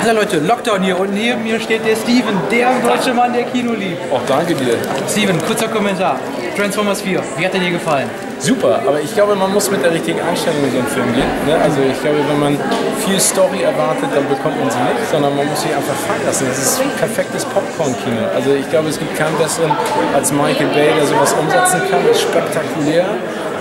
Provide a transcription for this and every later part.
Hallo Leute, Lockdown hier und neben mir steht der Steven, der deutsche Mann, der Kino liebt. Auch danke dir. Steven, kurzer Kommentar. Transformers 4, wie hat er dir gefallen? Super, aber ich glaube, man muss mit der richtigen Einstellung in so einen Film gehen. Ne? Also ich glaube, wenn man viel Story erwartet, dann bekommt man sie nicht, sondern man muss sie einfach fallen lassen. Das ist ein perfektes Popcorn-Kino. Also ich glaube, es gibt keinen besseren als Michael Bay, der sowas umsetzen kann. Das ist spektakulär.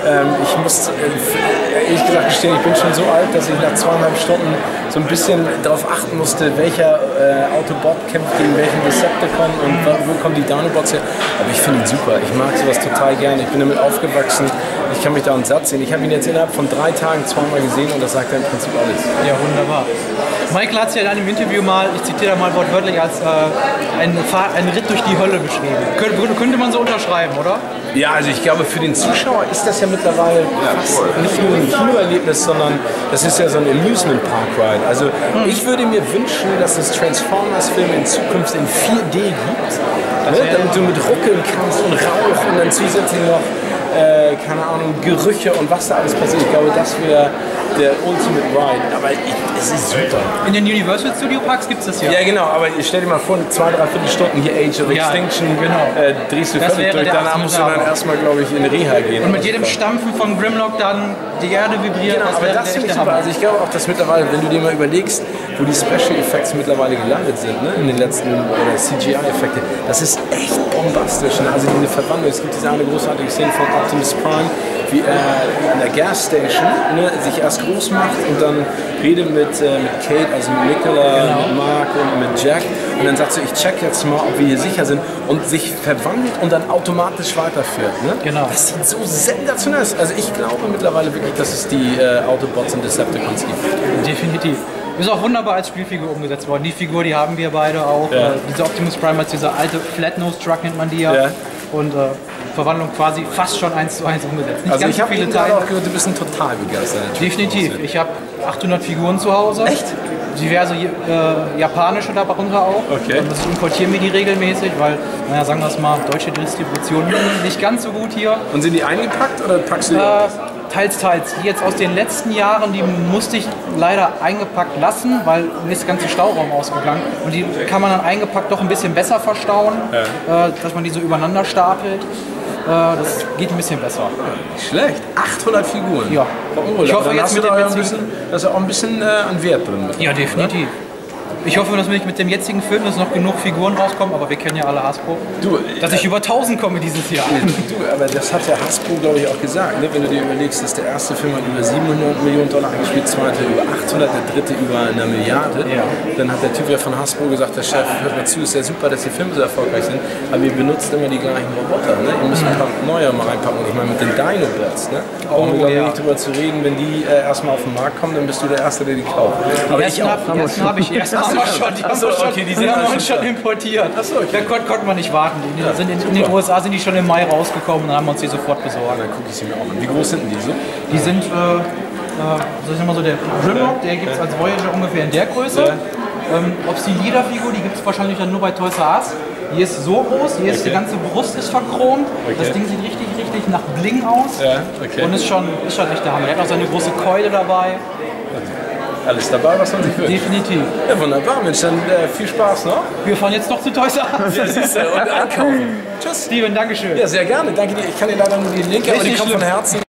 Ähm, ich muss äh, ehrlich gesagt gestehen, ich bin schon so alt, dass ich nach zweieinhalb Stunden so ein bisschen darauf achten musste, welcher äh, Autobot kämpft gegen welchen Decepticon und wo kommen die Dinobots her. Aber ich finde ihn super. Ich mag sowas total gerne. Ich bin damit aufgewachsen. Ich kann mich da einen Satz sehen. Ich habe ihn jetzt innerhalb von drei Tagen zweimal gesehen und das sagt er im Prinzip alles. Ja, wunderbar. Michael hat es ja in einem Interview mal, ich zitiere da mal wortwörtlich, als äh, einen, einen Ritt durch die Hölle beschrieben. Könnte, könnte man so unterschreiben, oder? Ja, also ich glaube, für den Zuschauer ist das ja mittlerweile fast nicht nur ein Kinoerlebnis, sondern das ist ja so ein Amusement Park Ride. Also ich würde mir wünschen, dass es Transformers-Filme in Zukunft in 4D gibt, ne? damit du mit ruckeln kannst und Rauch und dann zusätzlich noch äh, keine Ahnung, Gerüche und was da alles passiert. Ich glaube, das wäre der Ultimate Ride. Aber ich, es ist super. In den Universal Studio Parks gibt es das ja. Ja, genau, aber stell dir mal vor, zwei, drei Viertelstunden hier Age of Ja, Extinction genau. äh, drehst du Das völlig durch. Danach musst du dann erstmal, glaube ich, in Reha gehen. Und mit jedem Stampfen von Grimlock dann die Erde vibriert. Genau, aber wäre das finde ich super. Also ich glaube auch, dass mittlerweile, wenn du dir mal überlegst, wo die Special Effects mittlerweile gelandet sind, ne, in den letzten oder CGI-Effekte, das ist echt bombastisch. Ne? Also diese Verwandlung, es gibt diese eine großartige Szene von Optimus Prime, wie er an der Gasstation ne, sich erst groß macht und dann redet mit, äh, mit Kate, also mit Nicola, Genau. mit Mark und mit Jack und dann sagt sie, ich check jetzt mal, ob wir hier sicher sind und sich verwandelt und dann automatisch weiterführt. Ne? Genau. Das sieht so sensationell aus. Also ich glaube mittlerweile wirklich, dass es die äh, Autobots und Decepticons gibt. Definitiv. Ist auch wunderbar als Spielfigur umgesetzt worden. Die Figur, die haben wir beide auch. Ja. Äh, diese Optimus Prime als dieser alte Flat-Nose-Truck nennt man die ja. Ja. Und äh, Verwandlung quasi fast schon eins zu eins umgesetzt. Nicht Also ganz ich habe viele Teile. auch gehört, du bist ein total begeistert. Definitiv. Ich habe 800 Figuren zu Hause. Echt? Diverse äh, japanische darunter auch. Okay. Und das importieren wir die regelmäßig, weil, naja, sagen wir es mal, deutsche Distribution nicht ganz so gut hier. Und sind die eingepackt oder packst du die? Äh, teils, teils. Die jetzt aus den letzten Jahren, die musste ich leider eingepackt lassen, weil mir ist der ganze Stauraum ausgegangen. Und die kann man dann eingepackt doch ein bisschen besser verstauen, äh, dass man die so übereinander stapelt. Äh, das geht ein bisschen besser. Nicht schlecht. 800 Figuren. Ja. Oh, Ich hoffe, jetzt mit dem ja bisschen, da ist ja auch ein bisschen äh, an Wert drin. Mit, Ja, definitiv. Ich hoffe, dass mit dem jetzigen Film dass noch genug Figuren rauskommen, aber wir kennen ja alle Hasbro. Du, Dass ich über 1000 komme dieses Jahr. Du, aber das hat der Hasbro, glaube ich, auch gesagt. Ne? Wenn du dir überlegst, dass der erste Film hat über 700 Millionen Dollar eingespielt, der zweite über 800, der dritte über eine Milliarde. Ja. Dann hat der Typ ja von Hasbro gesagt, der Chef, hört mal zu, ist ja super, dass die Filme so erfolgreich sind, aber ihr benutzt immer die gleichen Roboter. Ne? Ihr müsst ein paar neue mal reinpacken. Und ich meine, mit den Dinobots, ne? Brauchen wir, glaube ich, ja. nicht drüber zu reden. Wenn die äh, erstmal auf den Markt kommen, dann bist du der Erste, der die kauft. Aber ersten habe hab ich, die ersten schon, die haben okay, die die sind haben schon importiert. Ach so, okay. Da konnte, konnte man nicht warten. Die sind in, in den USA sind die schon im Mai rausgekommen und haben uns die sofort besorgt. Dann gucke ich sie mir auch an. Wie groß sind denn die so? Die sind, äh, äh, so ich sag mal so, der Grimlock, der gibt es als Voyager ungefähr in der Größe. Ja. Ähm, Ob es die Lederfigur, die gibt es wahrscheinlich dann nur bei Toys R Us. Die ist so groß, hier ist die Okay. ganze Brust ist verchromt. Das Ding sieht richtig, richtig nach Bling aus. Ja, okay. Und ist schon, ist schon echt der Hammer. Der hat auch seine große Keule dabei. Alles dabei, was man sich wünscht. Definitiv. Ja, wunderbar, Mensch, dann äh, viel Spaß noch. Wir fahren jetzt noch zu Toys R. Ja, siehst du, und einkaufen. Tschüss. Steven, Dankeschön. Ja, sehr gerne. Danke dir. Ich kann dir leider nur die linke, aber die kommt von. Herzen.